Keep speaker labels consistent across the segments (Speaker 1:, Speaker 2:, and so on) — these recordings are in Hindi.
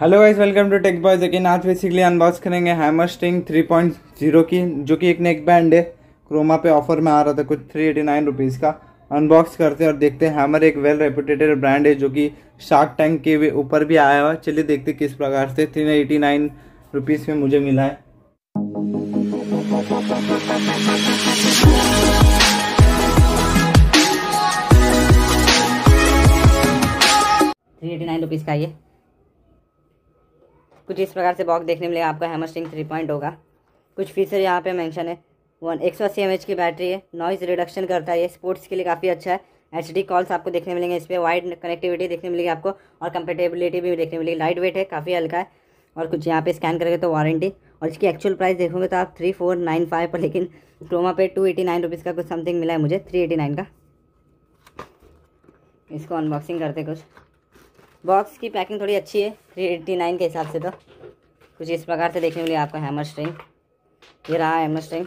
Speaker 1: Hello guys welcome to tech boys again आज बेसिकली अनबॉक्स करेंगे हैमर स्टिंग 3.0 की, जो कि एक नेक बैंड है। क्रोमा पे ऑफ़र में आ रहा था कुछ थ्री एटी नाइन रुपीज़ का। अनबॉक्स करते हैं और देखते हैं हैमर एक वेल रेपुटेटेड ब्रांड है जो कि शार्क टैंक के ऊपर भी आया हुआ चलिए देखते किस प्रकार से थ्री एटी नाइन रुपीज़ में मुझे मिला है।
Speaker 2: थ्री एटी नाइन रुपीज़ का ये। कुछ इस प्रकार से बॉक्स देखने मिलेगा आपका हैमर स्टिंग थ्री पॉइंट होगा। कुछ फीचर यहाँ पे मेंशन है। वन एक सौ अस्सी एम एच की बैटरी है। नॉइज़ रिडक्शन करता है। ये स्पोर्ट्स के लिए काफ़ी अच्छा है। एच डी कॉल्स आपको देखने मिलेंगे इस पर वाइड कनेक्टिविटी देखने मिलेगी आपको और कंपेटेबिलिटी भी देखने मिलेगी। लाइट वेट है, काफ़ी हल्का है। और कुछ यहाँ पे स्कैन करेंगे तो वारंटी और इसकी एक्चुअल प्राइस देखोगे तो आप थ्री फोर नाइन फाइव पर, लेकिन क्रोमा पे टू एटी नाइन रुपीज़ का कुछ समथिंग मिला है मुझे थ्री एटी नाइन का। इसको अनबॉक्सिंग करते कुछ। बॉक्स की पैकिंग थोड़ी अच्छी है थ्री एट्टी नाइन के हिसाब से तो। कुछ इस प्रकार से देखने मिलेगा आपको हैमर स्ट्रिंग ये रहा हैमर स्ट्रिंग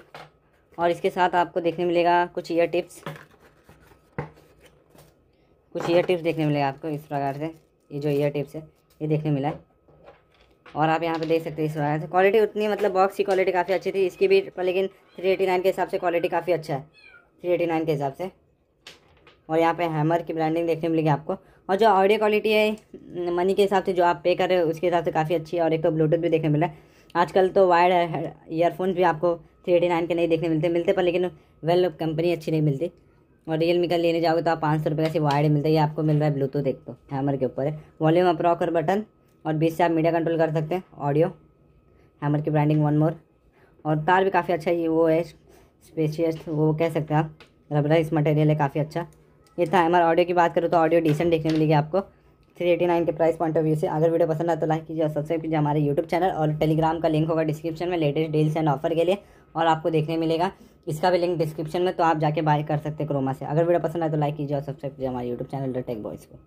Speaker 2: और इसके साथ आपको देखने मिलेगा कुछ ईयर टिप्स कुछ ईयर टिप्स देखने मिलेगा आपको इस प्रकार से। ये जो ईयर टिप्स है, ये देखने मिला है। और आप यहाँ पे देख सकते हैं इस प्रकार से। क्वालिटी उतनी मतलब बॉक्स की क्वालिटी काफ़ी अच्छी थी। इसकी भी, पर लेकिन थ्री एटी नाइन के हिसाब से क्वालिटी काफ़ी अच्छा है। थ्री एटी नाइन के हिसाब से। और यहाँ पे हैमर की ब्रांडिंग देखने मिलेगी आपको। और जो ऑडियो क्वालिटी है मनी के हिसाब से जो आप पे कर रहे हो, उसके हिसाब से काफ़ी अच्छी है और एक तो ब्लूटूथ भी देखने मिला है। आजकल तो वायर्ड ईयरफोन भी आपको थ्री एटी नाइन के नहीं देखने मिलते मिलते, पर लेकिन वेल कंपनी अच्छी नहीं मिलती। और रियल मी का लेने जाओगे तो आप पाँच सौ रुपये का सिर्फ़ वायर्ड मिलता है, ये आपको मिल रहा है ब्लूटूथ एक तो हैमर के ऊपर है। वॉल्यूम अप रॉकर बटन और बीच से आप मीडिया कंट्रोल कर सकते हैं ऑडियो हैमर की ब्रांडिंग वन मोर और तार भी काफ़ी अच्छा है वो है स्पेशियस वो कह सकते हैं आप रबराइज मटेरियल है काफ़ी अच्छा। ये था हमारे ऑडियो की बात करूँ तो ऑडियो डिसेंट देखने मिलेगी आपको। थ्री एटी नाइन के प्राइस पॉइंट ऑफ़ व्यू से। अगर वीडियो पसंद आए तो लाइक कीजिए और सब्सक्राइब कीजिए हमारे यूट्यूब चैनल और टेलीग्राम का लिंक होगा डिस्क्रिप्शन में लेटेस्ट डील्स एंड ऑफ़र के लिए और आपको देखने मिलेगा। इसका भी लिंक डिस्क्रिप्शन में तो आप जाके बाय कर सकते हैं क्रोमा से। अगर वीडियो पसंद आए तो लाइक कीजिए और सब्सक्राइब कीजिए हमारे YouTube channel the tech boys को।